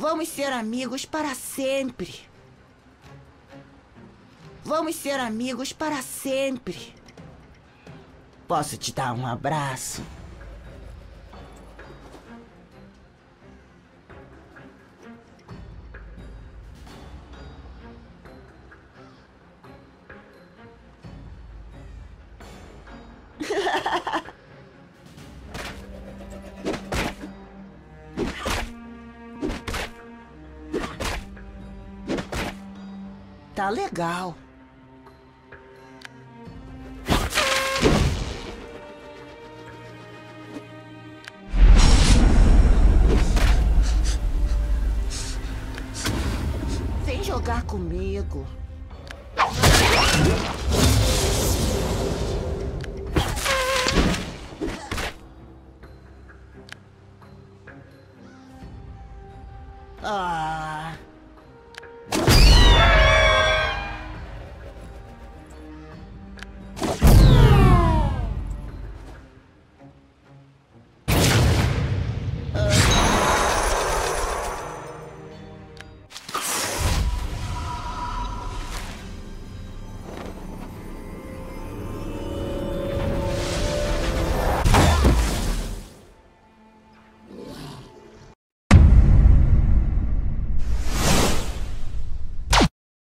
Vamos ser amigos para sempre. Vamos ser amigos para sempre. Posso te dar um abraço? Tá legal. Vem jogar comigo. Ah.